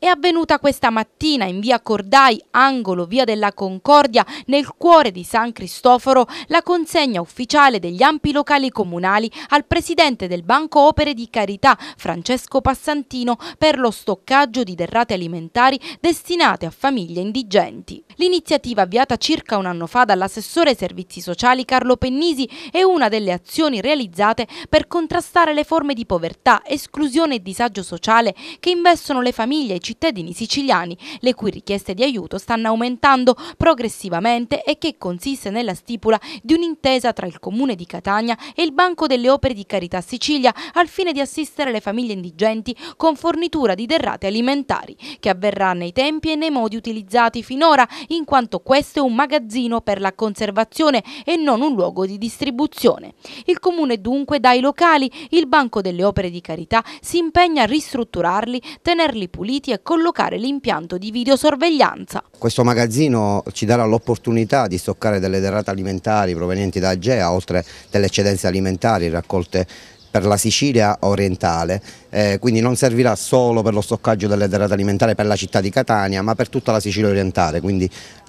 È avvenuta questa mattina in via Cordai, angolo via della Concordia, nel cuore di San Cristoforo, la consegna ufficiale degli ampi locali comunali al presidente del Banco Opere di Carità, Francesco Passantino, per lo stoccaggio di derrate alimentari destinate a famiglie indigenti. L'iniziativa avviata circa un anno fa dall'assessore servizi sociali Carlo Pennisi è una delle azioni realizzate per contrastare le forme di povertà, esclusione e disagio sociale che investono le famiglie e i cittadini siciliani, le cui richieste di aiuto stanno aumentando progressivamente e che consiste nella stipula di un'intesa tra il Comune di Catania e il Banco delle Opere di Carità Sicilia al fine di assistere le famiglie indigenti con fornitura di derrate alimentari, che avverrà nei tempi e nei modi utilizzati finora, in quanto questo è un magazzino per la conservazione e non un luogo di distribuzione. Il Comune dunque dai locali, il Banco delle Opere di Carità si impegna a ristrutturarli, tenerli puliti e collocare l'impianto di videosorveglianza. Questo magazzino ci darà l'opportunità di stoccare delle derrate alimentari provenienti da Agea, oltre delle eccedenze alimentari raccolte per la Sicilia orientale, eh, quindi non servirà solo per lo stoccaggio delle derrate alimentari per la città di Catania, ma per tutta la Sicilia orientale, quindi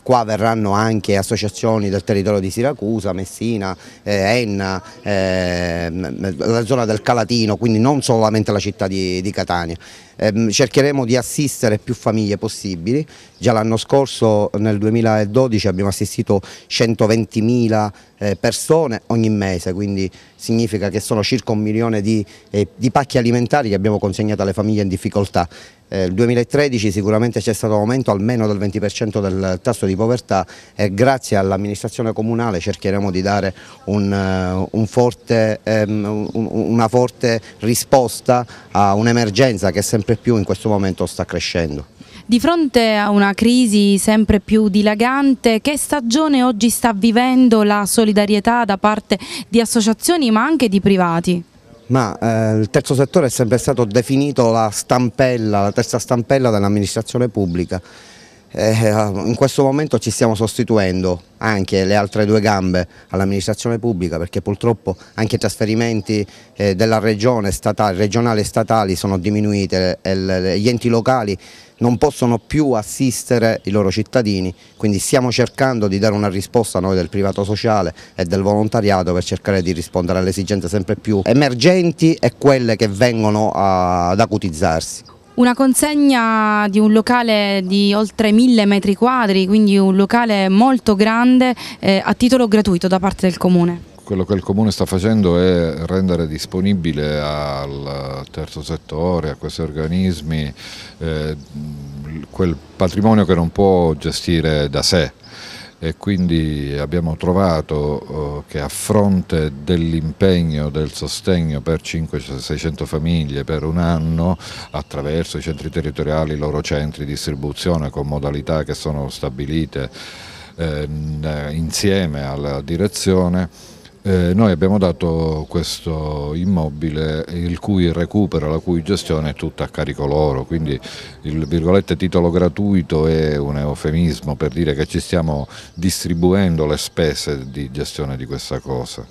qua verranno anche associazioni del territorio di Siracusa, Messina, eh, Enna, eh, la zona del Calatino, quindi non solamente la città di, di Catania. Eh, cercheremo di assistere più famiglie possibili, già l'anno scorso nel 2012 abbiamo assistito 120.000 eh, persone ogni mese, quindi significa che sono circa un milione di, eh, di pacchi alimentari che abbiamo consegnato alle famiglie in difficoltà. Nel 2013 sicuramente c'è stato un aumento almeno del 20% del tasso di povertà e grazie all'amministrazione comunale cercheremo di dare un, uh, un forte, um, un, una forte risposta a un'emergenza che sempre più in questo momento sta crescendo. Di fronte a una crisi sempre più dilagante, che stagione oggi sta vivendo la solidarietà da parte di associazioni ma anche di privati? ma eh, il terzo settore è sempre stato definito la stampella, la terza stampella dell'amministrazione pubblica. Eh, in questo momento ci stiamo sostituendo anche le altre due gambe all'amministrazione pubblica perché purtroppo anche i trasferimenti eh, della regione, statale, regionali e statali sono diminuiti e gli enti locali non possono più assistere i loro cittadini, quindi stiamo cercando di dare una risposta noi del privato sociale e del volontariato per cercare di rispondere alle esigenze sempre più emergenti e quelle che vengono ad acutizzarsi. Una consegna di un locale di oltre mille metri quadri, quindi un locale molto grande eh, a titolo gratuito da parte del Comune. Quello che il Comune sta facendo è rendere disponibile al terzo settore, a questi organismi, eh, quel patrimonio che non può gestire da sé e quindi abbiamo trovato eh, che a fronte dell'impegno, del sostegno per 500-600 famiglie per un anno attraverso i centri territoriali, i loro centri di distribuzione con modalità che sono stabilite eh, insieme alla direzione, eh, noi abbiamo dato questo immobile il cui recupero, la cui gestione è tutta a carico loro, quindi il virgolette titolo gratuito è un eufemismo per dire che ci stiamo distribuendo le spese di gestione di questa cosa.